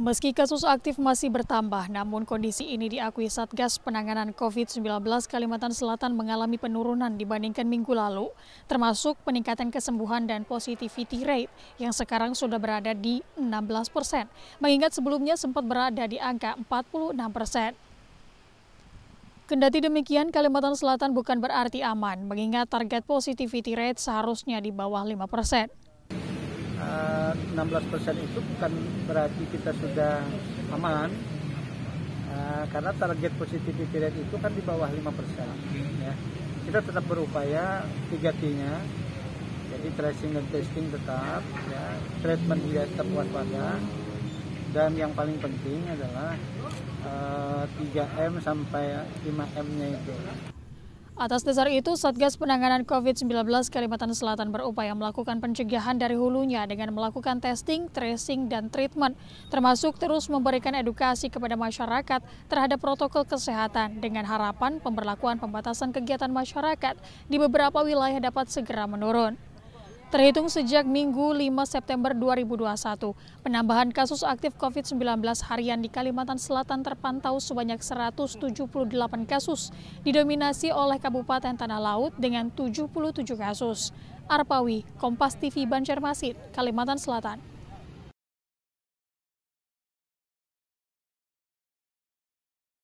Meski kasus aktif masih bertambah, namun kondisi ini diakui Satgas Penanganan COVID-19 Kalimantan Selatan mengalami penurunan dibandingkan minggu lalu, termasuk peningkatan kesembuhan dan positivity rate yang sekarang sudah berada di 16 persen, mengingat sebelumnya sempat berada di angka 46 persen. Kendati demikian, Kalimantan Selatan bukan berarti aman, mengingat target positivity rate seharusnya di bawah 5 persen. 16 persen itu bukan berarti kita sudah aman. Uh, karena target positivity rate itu kan di bawah 5 persen ya. kita tetap berupaya 3 T nya jadi tracing dan testing tetap ya. Treatment juga tetap waspada. Dan yang paling penting adalah uh, 3M sampai 5M nya itu Atas dasar itu, Satgas Penanganan COVID-19 Kalimantan Selatan berupaya melakukan pencegahan dari hulunya dengan melakukan testing, tracing, dan treatment, termasuk terus memberikan edukasi kepada masyarakat terhadap protokol kesehatan dengan harapan pemberlakuan pembatasan kegiatan masyarakat di beberapa wilayah dapat segera menurun. Terhitung sejak Minggu 5 September 2021, penambahan kasus aktif COVID-19 harian di Kalimantan Selatan terpantau sebanyak 178 kasus, didominasi oleh Kabupaten Tanah Laut dengan 77 kasus. Arpawi, Kompas TV Banjarmasin, Kalimantan Selatan.